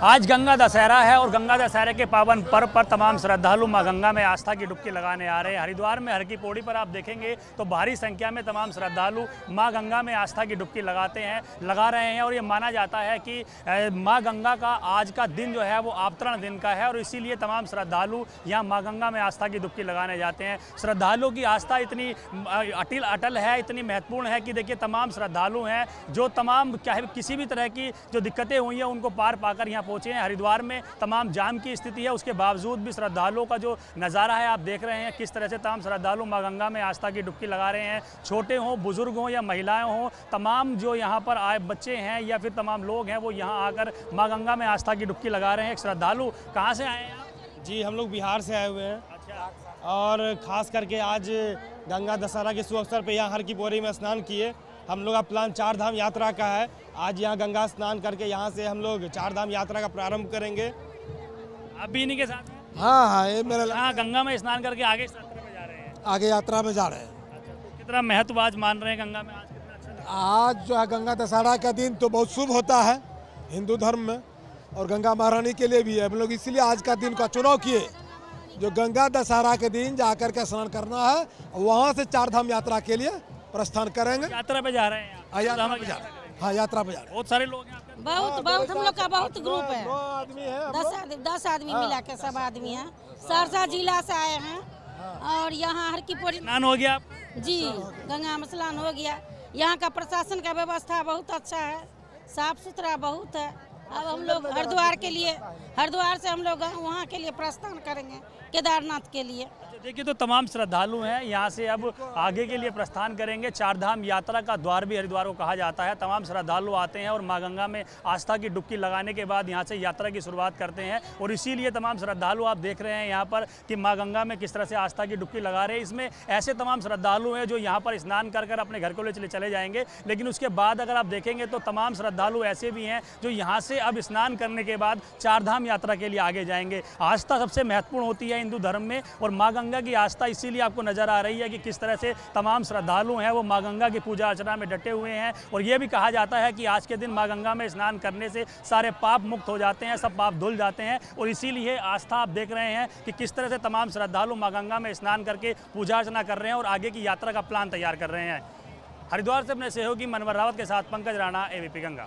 आज गंगा दशहरा है और गंगा दशहरे के पावन पर्व पर तमाम श्रद्धालु माँ गंगा में आस्था की डुबकी लगाने आ रहे हैं। हरिद्वार में हर की पौड़ी पर आप देखेंगे तो भारी संख्या में तमाम श्रद्धालु माँ गंगा में आस्था की डुबकी लगाते हैं, लगा रहे हैं और ये माना जाता है कि माँ गंगा का आज का दिन जो है वो अवतरण दिन का है और इसीलिए तमाम श्रद्धालु यहाँ माँ गंगा में आस्था की डुबकी लगाने जाते हैं। श्रद्धालुओं की आस्था इतनी अटिल अटल है, इतनी महत्वपूर्ण है कि देखिए तमाम श्रद्धालु हैं जो तमाम चाहे किसी भी तरह की जो दिक्कतें हुई हैं उनको पार पाकर यहाँ पहुँचे हैं। हरिद्वार में तमाम जाम की स्थिति है। उसके बावजूद भी श्रद्धालुओं का जो नज़ारा है आप देख रहे हैं किस तरह से तमाम श्रद्धालु माँ गंगा में आस्था की डुबकी लगा रहे हैं। छोटे हों बुज़ुर्ग हों या महिलाएँ हों तमाम जो यहाँ पर आए बच्चे हैं या फिर तमाम लोग हैं वो यहाँ आकर माँ गंगा में आस्था की डुबकी लगा रहे हैं। एक श्रद्धालु कहाँ से आए हैं जी हम लोग बिहार से आए हुए हैं। अच्छा। और ख़ास करके आज गंगा दशहरा के शुभ अवसर पर यहाँ हर की बोरी में स्नान किए। हम लोग का प्लान चार धाम यात्रा का है। आज यहाँ गंगा स्नान करके यहाँ से हम लोग चार धाम यात्रा का प्रारंभ करेंगे। आप भी इन्हीं के साथ हाँ? हाँ ये मेरा हाँ गंगा में स्नान करके आगे यात्रा में जा रहे हैं। आगे यात्रा में जा रहे हैं। अच्छा तो कितना महत्व आज मान रहे हैं गंगा में? आज कितना अच्छा आज जो है गंगा दशहरा का दिन तो बहुत शुभ होता है हिंदू धर्म में और गंगा महारानी के लिए भी है। हम लोग इसलिए आज का दिन का चुनाव किए। जो गंगा दशहरा के दिन जाकर के स्नान करना है वहाँ से चार धाम यात्रा के लिए प्रस्थान करेंगे। यात्रा पे जा रहे हैं हाँ यात्रा पे जा रहे हैं। हाँ यात्रा पे जा रहे हैं। बहुत सारे लोग हैं बहुत बहुत हम लोग का बहुत ग्रुप है। है दस आदमी दस आदमी मिला के सब आदमी है। सहरसा जिला से आए हैं। और यहाँ हर की पौड़ी स्नान हो गया जी गंगा में स्नान हो गया। यहाँ का प्रशासन का व्यवस्था बहुत अच्छा है। साफ़ सुथरा बहुत है। अब हम लोग हरिद्वार के लिए, हरिद्वार से हम लोग वहाँ के लिए प्रस्थान करेंगे, केदारनाथ के लिए। देखिए तो तमाम श्रद्धालु हैं, यहाँ से अब आगे के लिए प्रस्थान करेंगे। चारधाम यात्रा का द्वार भी हरिद्वार को कहा जाता है। तमाम श्रद्धालु आते हैं और माँ गंगा में आस्था की डुबकी लगाने के बाद यहाँ से यात्रा की शुरुआत करते हैं। और इसीलिए तमाम श्रद्धालु आप देख रहे हैं यहाँ पर कि माँ गंगा में किस तरह से आस्था की डुबकी लगा रहे हैं। इसमें ऐसे तमाम श्रद्धालु हैं जो यहाँ पर स्नान कर कर अपने घर को ले चले चले जाएँगे। लेकिन उसके बाद अगर आप देखेंगे तो तमाम श्रद्धालु ऐसे भी हैं जो यहाँ से अब स्नान करने के बाद चारधाम यात्रा के लिए आगे जाएँगे। आस्था सबसे महत्वपूर्ण होती है हिंदू धर्म में और माँ गंगा की आस्था इसीलिए आपको नज़र आ रही है कि किस तरह से तमाम श्रद्धालु हैं, वो माँ गंगा की पूजा अर्चना में डटे हुए हैं और ये भी कहा जाता है कि आज के दिन माँ गंगा में स्नान करने से सारे पाप मुक्त हो जाते हैं, सब पाप धुल जाते हैं और इसीलिए आस्था आप देख रहे हैं कि किस तरह से तमाम श्रद्धालु माँ गंगा में स्नान करके पूजा अर्चना कर रहे हैं और आगे की यात्रा का प्लान तैयार कर रहे हैं। हरिद्वार से अपने सहयोगी मनवर रावत के साथ पंकज राणा एवीपी गंगा